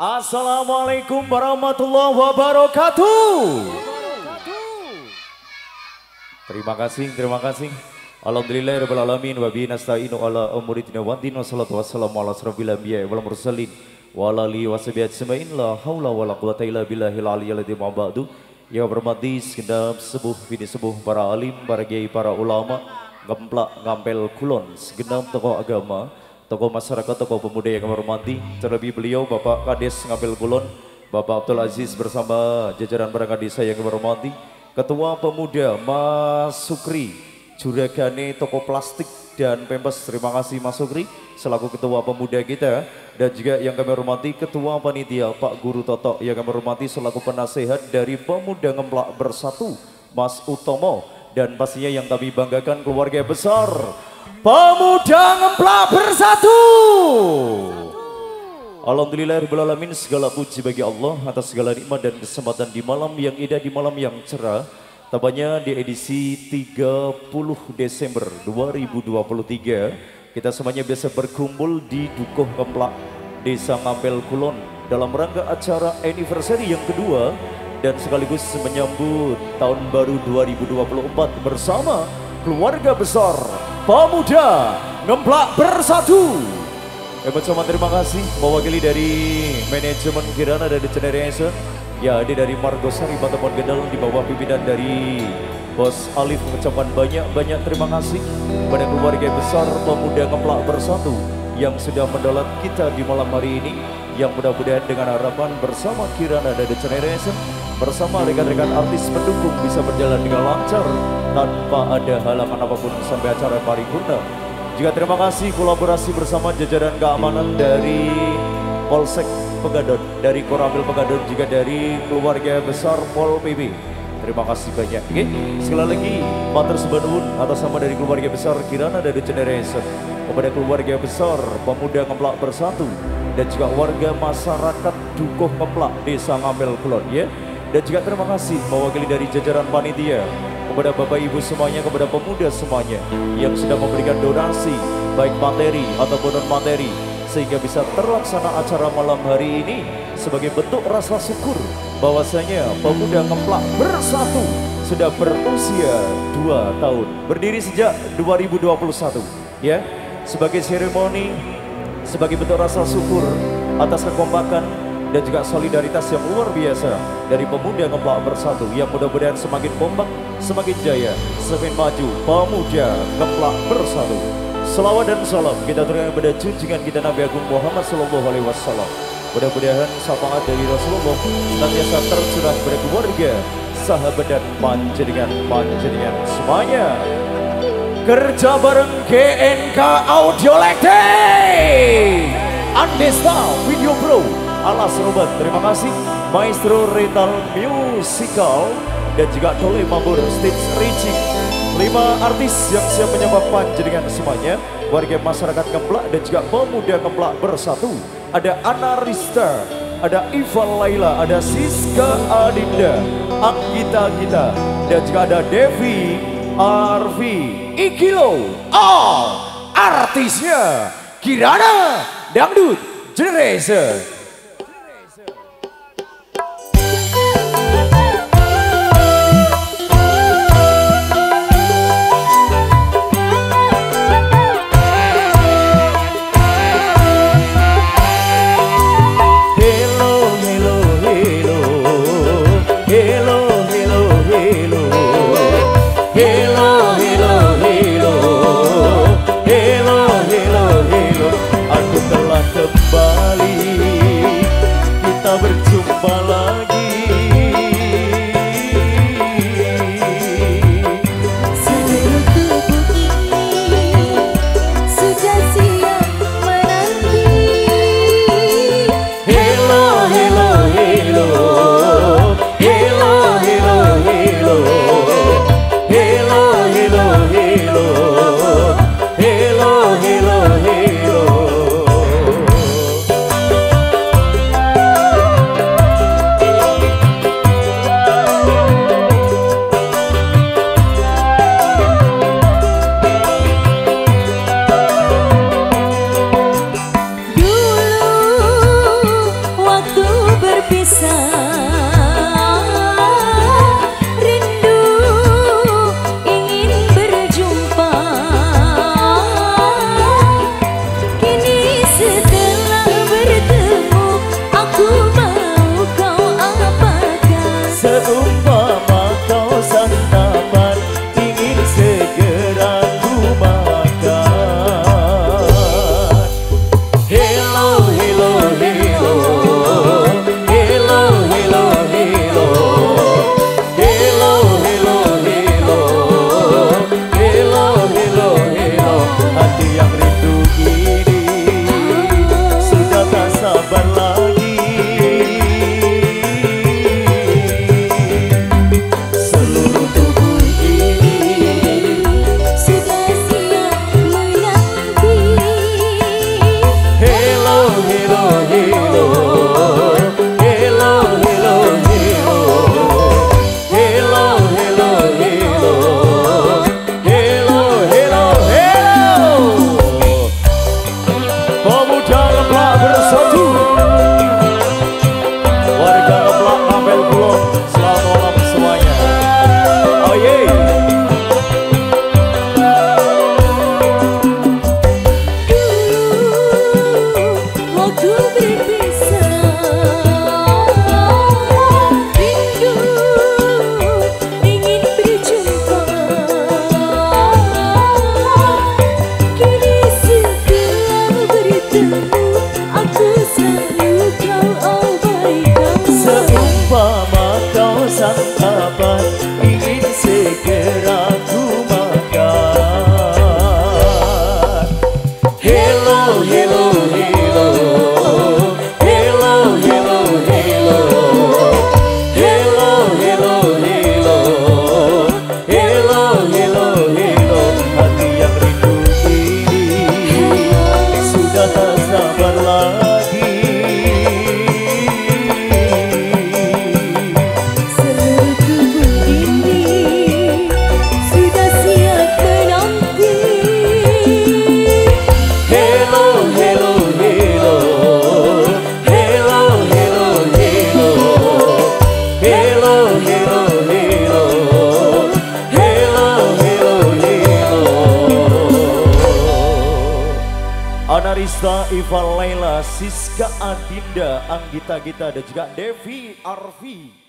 Assalamualaikum warahmatullahi wabarakatuh. Terima kasih, terima kasih. Alhamdulillah rabbil alamin wa bihi nasta'inu ala umuri dunya wa din wassalatu wassalamu ala asrofil anbiya wal mursalin wa ala alihi washabihi ajmain la haula wala quwata illa billahil aliyyil azim ba'du. Ya hormati segenap sebuh bini sebuh para alim, para kiai, para ulama, ngemplak ngampel kulon, segenap tokoh agama, tokoh masyarakat, tokoh pemuda yang kami hormati, terlebih beliau Bapak Kades Ngambil Kulon, Bapak Abdul Aziz bersama jajaran perangkat desa yang kami hormati, Ketua Pemuda Mas Sukri, Juragane Toko Plastik dan Pempes, terima kasih Mas Sukri selaku Ketua Pemuda kita. Dan juga yang kami hormati Ketua Panitia Pak Guru Toto yang kami hormati selaku penasehat dari Pemuda Ngemplak Bersatu Mas Utomo. Dan pastinya yang kami banggakan keluarga besar Pemuda Ngemplak Bersatu. Alhamdulillah alamin segala puji bagi Allah atas segala nikmat dan kesempatan di malam yang indah di malam yang cerah. Tepatnya di edisi 30 Desember 2023 kita semuanya biasa berkumpul di Dukuh Kemplak Desa Ngapel Kulon dalam rangka acara anniversary yang kedua dan sekaligus menyambut tahun baru 2024 bersama keluarga besar pemuda ngemplak bersatu. Hebat sama terima kasih. Mewakili dari manajemen Kirana dari Generation ya ada dari Margosari Batamon Gendal di bawah pimpinan dari Bos Alif mengucapkan banyak-banyak terima kasih kepada keluarga besar pemuda ngemplak bersatu yang sudah mendolat kita di malam hari ini. Yang mudah-mudahan dengan harapan bersama Kirana dari Generation bersama rekan-rekan artis pendukung bisa berjalan dengan lancar tanpa ada halangan apa pun sampai acara paripurna. Juga terima kasih kolaborasi bersama jajaran keamanan dari Polsek Pegadon, dari Koramil Pegadon, juga dari keluarga besar Pol PB. Terima kasih banyak. Oke, sekali lagi matur sebanun atas nama dari keluarga besar Kirana dari Generation kepada keluarga besar Pemuda Ngemplak Bersatu dan juga warga masyarakat Dukuh Ngemplak Desa Ngamel Kulon ya. Dan juga terima kasih mewakili dari jajaran panitia kepada Bapak Ibu semuanya, kepada pemuda semuanya yang sudah memberikan donasi baik materi ataupun non materi sehingga bisa terlaksana acara malam hari ini sebagai bentuk rasa syukur bahwasanya pemuda ngemplak bersatu sudah berusia dua tahun berdiri sejak 2021 ya. Sebagai seremoni sebagai bentuk rasa syukur atas kekompakan dan juga solidaritas yang luar biasa dari pemuda ngemplak bersatu yang mudah-mudahan semakin kompak, semakin jaya, semakin maju pemuda ngemplak bersatu. Selawat dan salam kita turunkan kepada junjungan kita Nabi Agung Muhammad Sallallahu Alaihi Wasallam. Mudah-mudahan syafaat dari Rasulullah senantiasa tercurah kepada keluarga, sahabat dan panjenengan panjenengan semuanya. Kerja bareng GNK Audio Lekte. Andesta Video Pro Alas Robot, terima kasih Maestro Rental Musical dan juga Tole Mabur Stage Reaching lima artis yang siap menyambut panjenengan semuanya warga masyarakat Kemplak dan juga pemuda Kemplak bersatu. Ada Ana Rista ada Iva Laila ada Siska Adinda Anggita Gita dan juga ada Devi Arvi Ikilo oh artisnya Kirana Dangdut Generation Kalista, Iva Laila, Siska Adinda, Anggita Gita dan juga Devi Arfi.